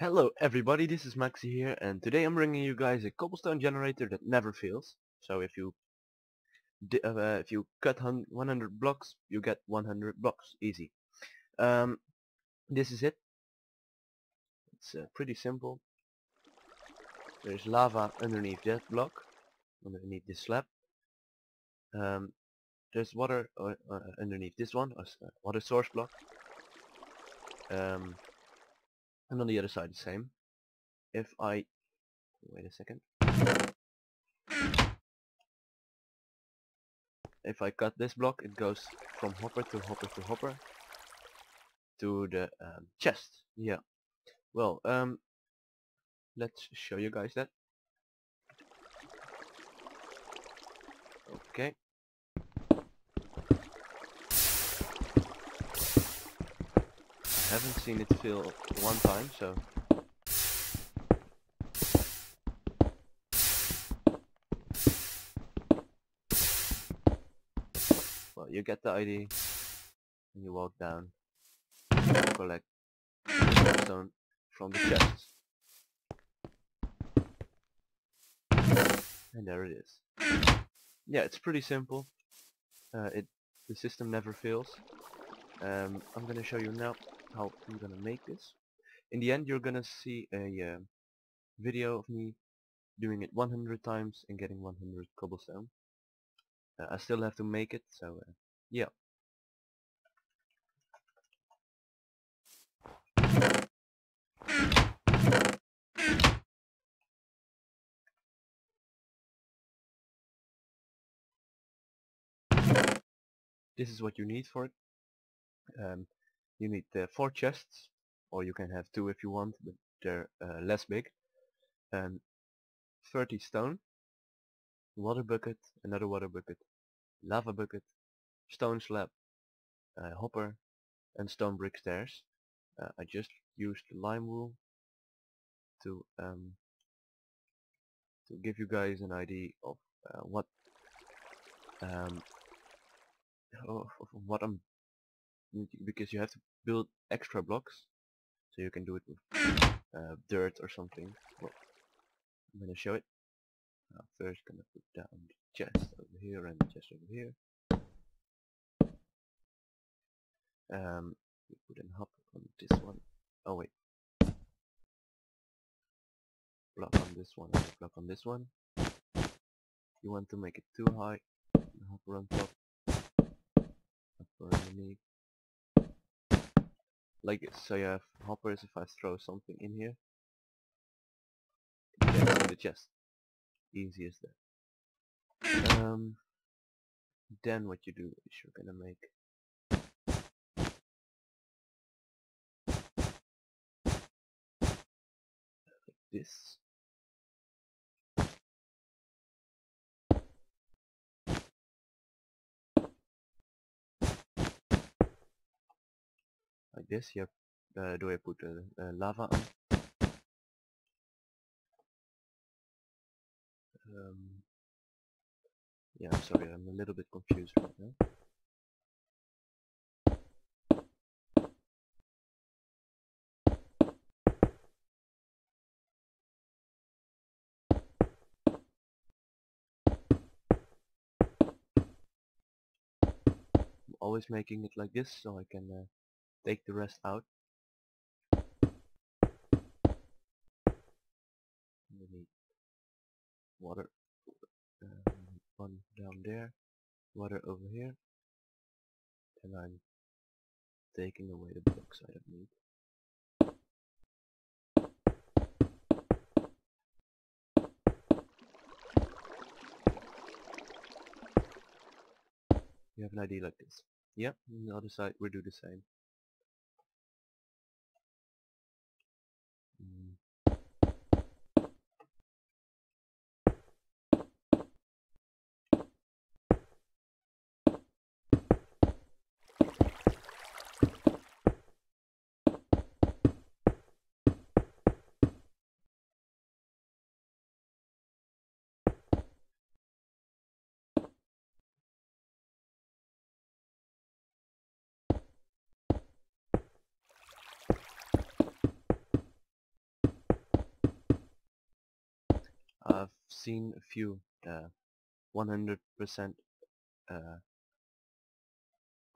Hello everybody, this is Maxi here and today I'm bringing you guys a cobblestone generator that never fails. So if you uh, if you cut 100 blocks, you get 100 blocks, easy. Um, this is it. It's uh, pretty simple. There's lava underneath that block, underneath this slab. Um, there's water uh, uh underneath this one, a uh, water source block. Um, and on the other side the same. If I wait a second. If I cut this block it goes from hopper to hopper to hopper to the um, chest. Yeah. Well, um, let's show you guys that. Okay. Haven't seen it fill one time, so... Well, you get the ID, and you walk down, collect stone from the chest. And there it is. Yeah, it's pretty simple. Uh, it the system never fails. Um, I'm gonna show you now how I'm gonna make this. In the end you're gonna see a uh, video of me doing it 100 times and getting 100 cobblestone. Uh, I still have to make it, so uh, yeah. This is what you need for it. Um, you need uh, four chests or you can have two if you want but they're uh, less big and 30 stone water bucket another water bucket lava bucket stone slab uh, hopper and stone brick stairs. Uh, I just used lime wool to um, to give you guys an idea of uh, what um, of what I'm because you have to build extra blocks so you can do it with uh, dirt or something. Well, I'm gonna show it. Uh, first gonna put down the chest over here and the chest over here. Um, we put a hop on this one. Oh wait. Block on this one and block on this one. You want to make it too high hopper on top. Hopper underneath like so you have hoppers if I throw something in here. In the chest easy as that. Um then what you do is you're gonna make like this like this. Here uh, do I put uh, lava on? Um, yeah, I'm sorry, I'm a little bit confused right now. always making it like this so I can uh, take the rest out. We need water uh, one down there, water over here, and I'm taking away the blocks I don't need. You have an idea like this. Yep, on the other side we do the same. Seen a few 100% uh,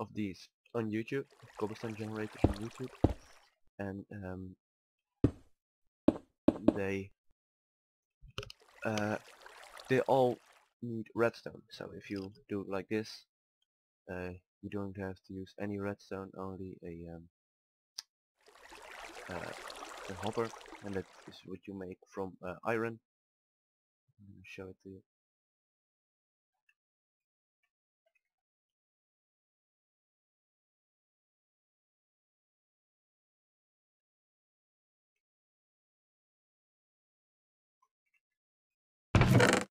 of these on YouTube, cobblestone generators on YouTube, and um, they uh, they all need redstone. So if you do like this, uh, you don't have to use any redstone, only a um, uh, a hopper, and that is what you make from uh, iron. I'm gonna show it to you.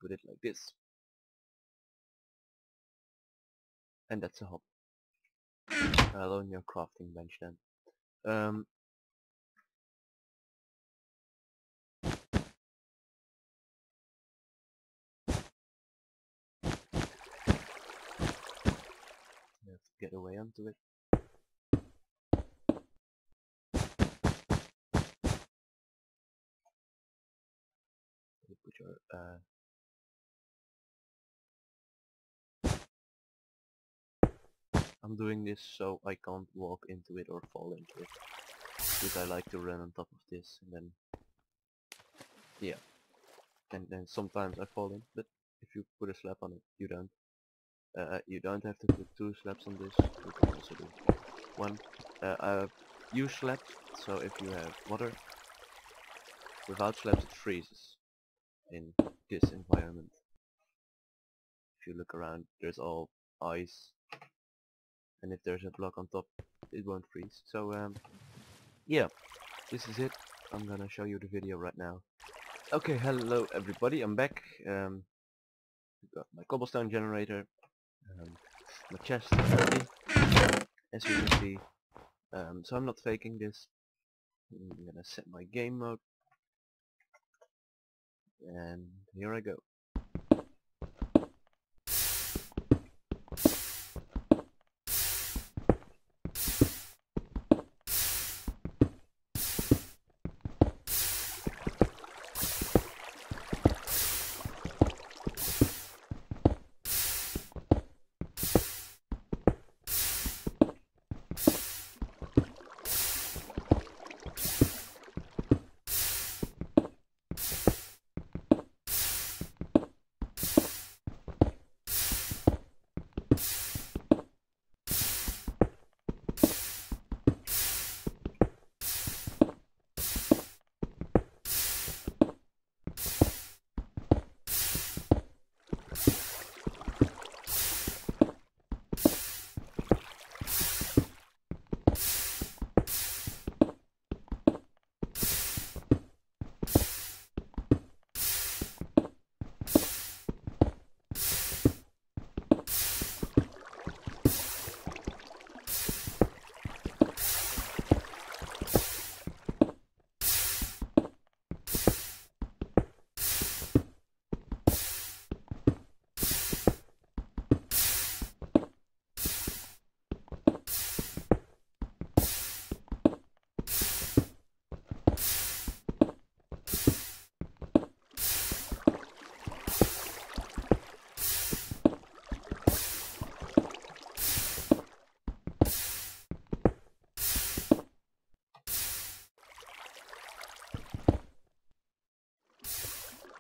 Put it like this. And that's a hop. Alone your crafting bench then. Um, Let's get away onto it. Put your uh, I'm doing this so I can't walk into it or fall into it. Because I like to run on top of this and then yeah. And then sometimes I fall in, but if you put a slab on it, you don't. Uh, you don't have to put two slabs on this, you can also do one. Uh, uh, use so if you have water, without slabs it freezes in this environment. If you look around, there's all ice and if there's a block on top it won't freeze. So um yeah this is it. I'm gonna show you the video right now. Okay hello everybody. I'm back. Um got my cobblestone generator um, my chest is empty as you can see. Um, so I'm not faking this. I'm gonna set my game mode. And here I go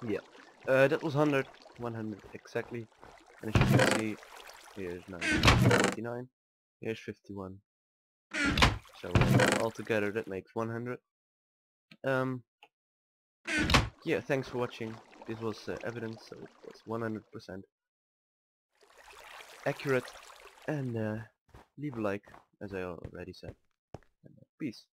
Yeah, uh, that was 100, 100 exactly. And as you can see, here's 49, here's 51. So altogether that makes 100. Um, yeah, thanks for watching. This was uh, evidence, so it was 100% accurate. And uh, leave a like, as I already said. And, uh, peace.